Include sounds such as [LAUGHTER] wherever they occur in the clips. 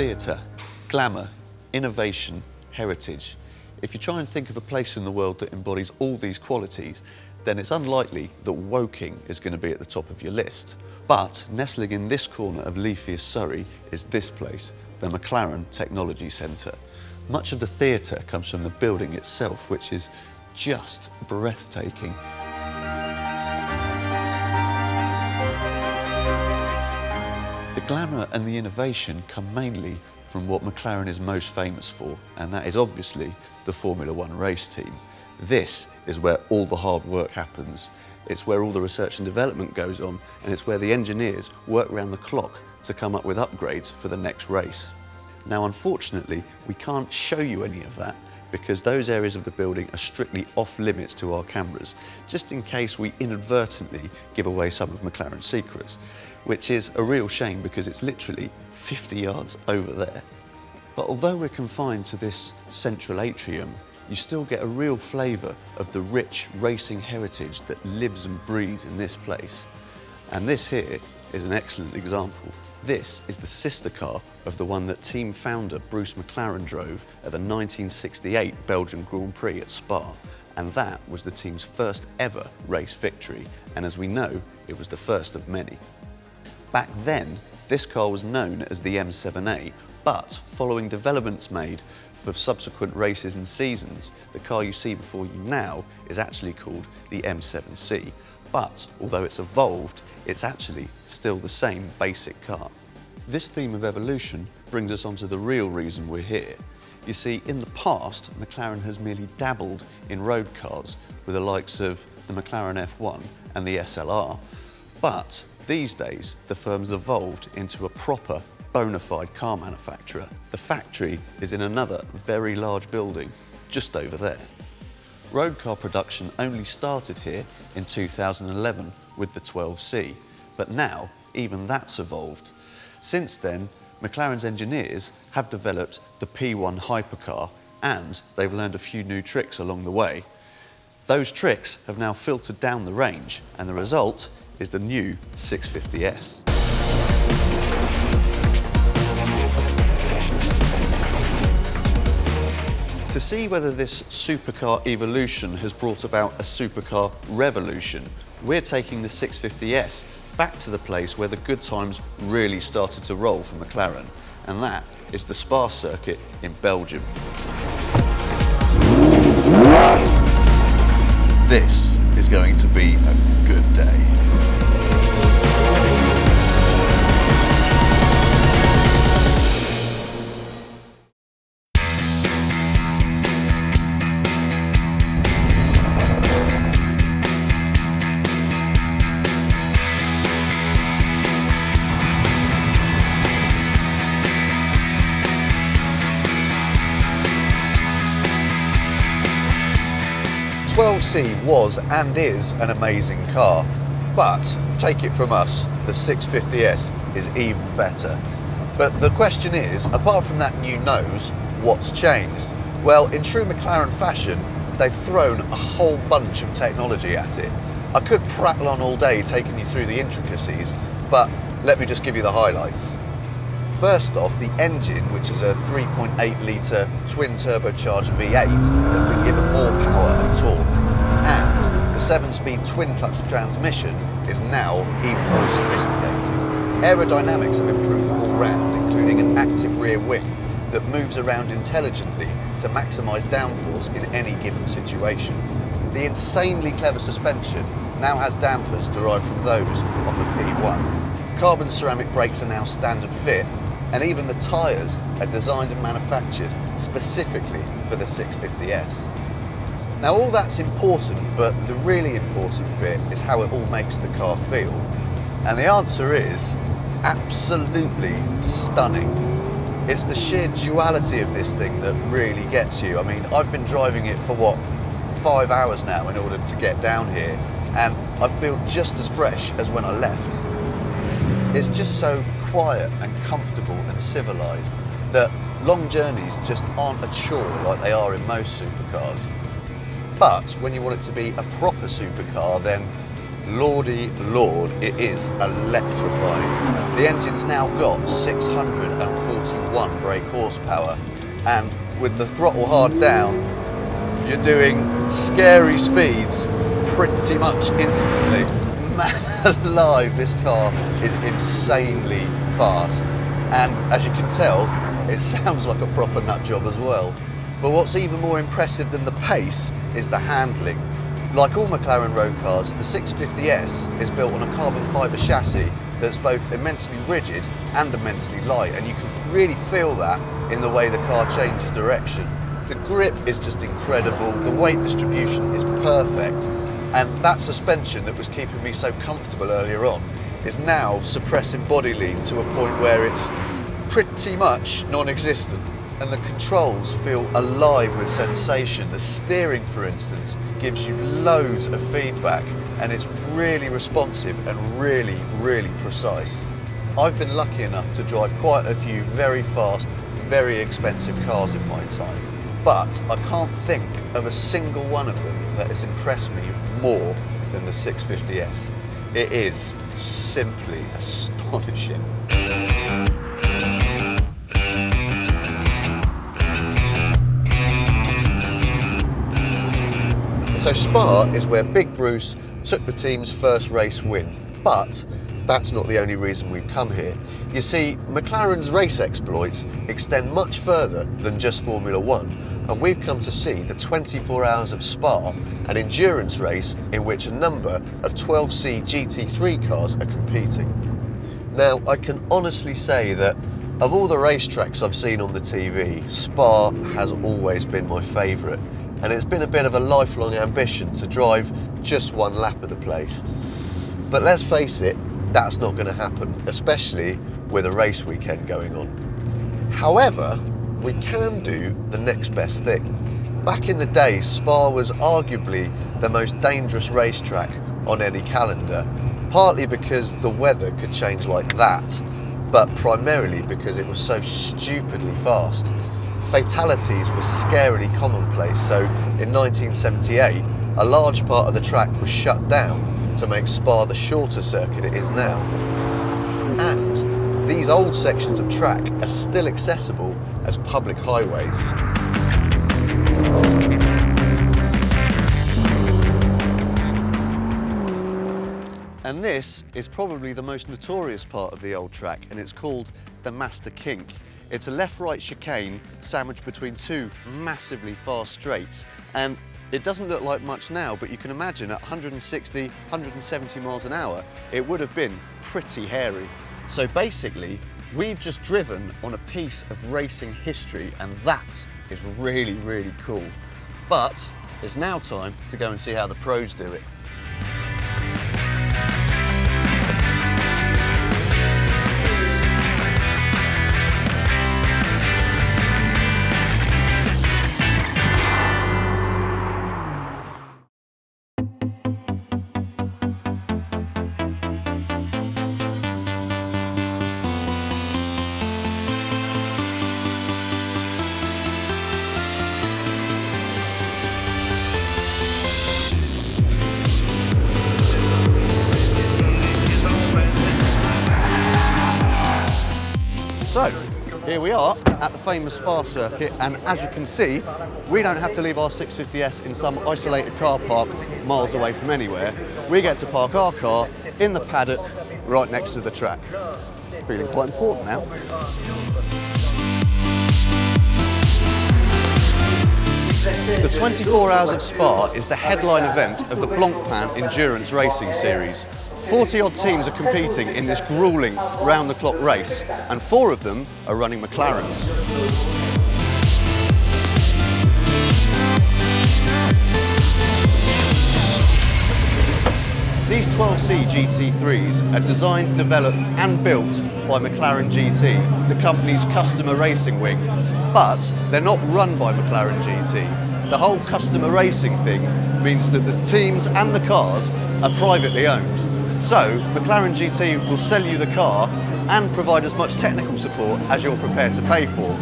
Theatre, glamour, innovation, heritage. If you try and think of a place in the world that embodies all these qualities, then it's unlikely that Woking is going to be at the top of your list. But nestling in this corner of leafiest Surrey is this place, the McLaren Technology Centre. Much of the theatre comes from the building itself, which is just breathtaking. Glamour and the innovation come mainly from what McLaren is most famous for, and that is obviously the Formula One race team. This is where all the hard work happens. It's where all the research and development goes on, and it's where the engineers work around the clock to come up with upgrades for the next race. Now, unfortunately, we can't show you any of that because those areas of the building are strictly off limits to our cameras, just in case we inadvertently give away some of McLaren's secrets, which is a real shame because it's literally 50 yards over there. But although we're confined to this central atrium, you still get a real flavour of the rich racing heritage that lives and breathes in this place. And this here is an excellent example. This is the sister car of the one that team founder Bruce McLaren drove at the 1968 Belgian Grand Prix at Spa. And that was the team's first ever race victory. And as we know, it was the first of many. Back then, this car was known as the M7A, but following developments made for subsequent races and seasons, the car you see before you now is actually called the M7C. But although it's evolved, it's actually still the same basic car. This theme of evolution brings us on to the real reason we're here. You see, in the past, McLaren has merely dabbled in road cars with the likes of the McLaren F1 and the SLR. But these days, the firm's evolved into a proper bona fide car manufacturer. The factory is in another very large building just over there. Road car production only started here in 2011 with the 12C, but now even that's evolved. Since then, McLaren's engineers have developed the P1 hypercar and they've learned a few new tricks along the way. Those tricks have now filtered down the range and the result is the new 650S. To see whether this supercar evolution has brought about a supercar revolution, we're taking the 650S back to the place where the good times really started to roll for McLaren, and that is the Spa circuit in Belgium. This is going to be a good day. 12C was and is an amazing car, but take it from us, the 650S is even better. But the question is, apart from that new nose, what's changed? Well, in true McLaren fashion, they've thrown a whole bunch of technology at it. I could prattle on all day taking you through the intricacies, but let me just give you the highlights. First off, the engine, which is a 3.8 litre twin turbocharged V8, has been given more power and torque. And the 7-speed twin clutch transmission is now even more sophisticated. Aerodynamics have improved all round, including an active rear wing that moves around intelligently to maximise downforce in any given situation. The insanely clever suspension now has dampers derived from those on the P1. Carbon ceramic brakes are now standard fit and even the tyres are designed and manufactured specifically for the 650S. Now all that's important, but the really important bit is how it all makes the car feel. And the answer is absolutely stunning. It's the sheer duality of this thing that really gets you. I mean, I've been driving it for what, five hours now in order to get down here, and I feel just as fresh as when I left. It's just so quiet and comfortable and civilised that long journeys just aren't a chore like they are in most supercars. But when you want it to be a proper supercar, then lordy lord, it is electrifying. The engine's now got 641 brake horsepower and with the throttle hard down, you're doing scary speeds pretty much instantly. [LAUGHS] Man alive, this car is insanely fast. And as you can tell, it [LAUGHS] sounds like a proper nut job as well. But what's even more impressive than the pace is the handling. Like all McLaren road cars, the 650S is built on a carbon fibre chassis that's both immensely rigid and immensely light, and you can really feel that in the way the car changes direction. The grip is just incredible, the weight distribution is perfect, and that suspension that was keeping me so comfortable earlier on is now suppressing body lean to a point where it's pretty much non-existent and the controls feel alive with sensation. The steering, for instance, gives you loads of feedback and it's really responsive and really, really precise. I've been lucky enough to drive quite a few very fast, very expensive cars in my time, but I can't think of a single one of them that has impressed me more than the 650S. It is simply [LAUGHS] astonishing. So Spa is where Big Bruce took the team's first race win, but that's not the only reason we've come here. You see, McLaren's race exploits extend much further than just Formula One, and we've come to see the 24 Hours of Spa, an endurance race in which a number of 12C GT3 cars are competing. Now, I can honestly say that of all the racetracks I've seen on the TV, Spa has always been my favourite and it's been a bit of a lifelong ambition to drive just one lap of the place. But let's face it, that's not going to happen, especially with a race weekend going on. However, we can do the next best thing. Back in the day, Spa was arguably the most dangerous racetrack on any calendar, partly because the weather could change like that, but primarily because it was so stupidly fast fatalities were scarily commonplace. So in 1978, a large part of the track was shut down to make Spa the shorter circuit it is now. And these old sections of track are still accessible as public highways. And this is probably the most notorious part of the old track and it's called the Masta Kink. It's a left-right chicane sandwiched between two massively fast straights. And it doesn't look like much now, but you can imagine at 160, 170 miles an hour, it would have been pretty hairy. So basically, we've just driven on a piece of racing history, and that is really, really cool. But it's now time to go and see how the pros do it. Here we are at the famous Spa circuit and as you can see, we don't have to leave our 650S in some isolated car park miles away from anywhere. We get to park our car in the paddock right next to the track. Feeling quite important now. The 24 Hours of Spa is the headline event of the Blancpain Endurance Racing Series. 40 odd teams are competing in this grueling round the clock race and four of them are running McLarens. These 12C GT3s are designed, developed and built by McLaren GT, the company's customer racing wing. But they're not run by McLaren GT. The whole customer racing thing means that the teams and the cars are privately owned. So McLaren GT will sell you the car and provide as much technical support as you're prepared to pay for.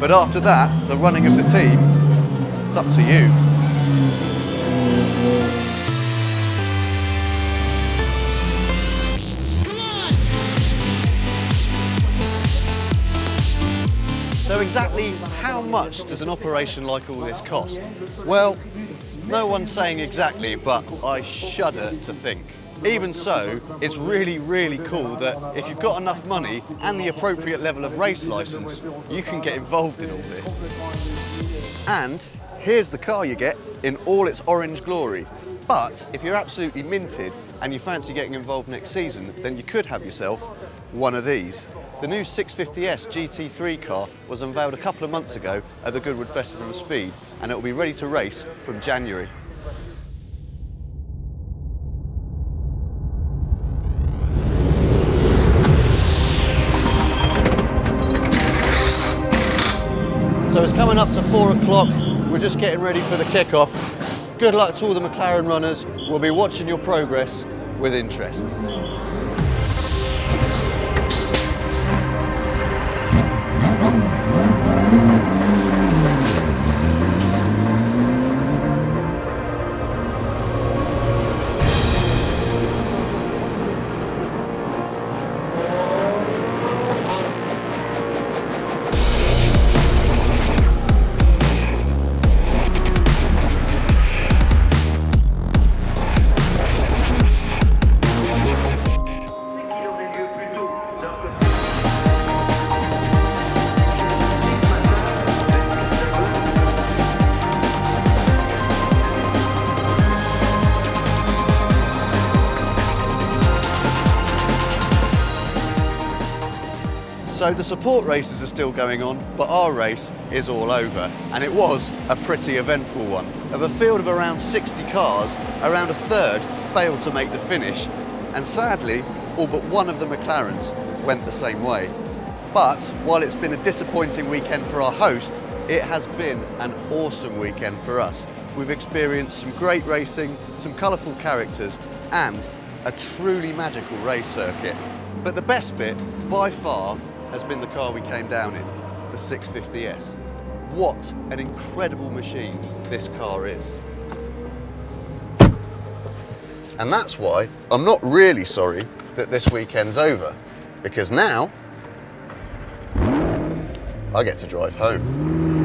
But after that, the running of the team, it's up to you. So exactly how much does an operation like all this cost? Well, no one's saying exactly, but I shudder to think. Even so, it's really, really cool that if you've got enough money and the appropriate level of race license, you can get involved in all this. And here's the car you get in all its orange glory. But if you're absolutely minted and you fancy getting involved next season, then you could have yourself one of these. The new 650S GT3 car was unveiled a couple of months ago at the Goodwood Festival of Speed and it will be ready to race from January. Coming up to four o'clock. We're just getting ready for the kickoff. Good luck to all the McLaren runners. We'll be watching your progress with interest. So the support races are still going on, but our race is all over. And it was a pretty eventful one. Of a field of around 60 cars, around a third failed to make the finish. And sadly, all but one of the McLarens went the same way. But while it's been a disappointing weekend for our host, it has been an awesome weekend for us. We've experienced some great racing, some colourful characters, and a truly magical race circuit. But the best bit, by far, has been the car we came down in, the 650S. What an incredible machine this car is. And that's why I'm not really sorry that this weekend's over, because now I get to drive home.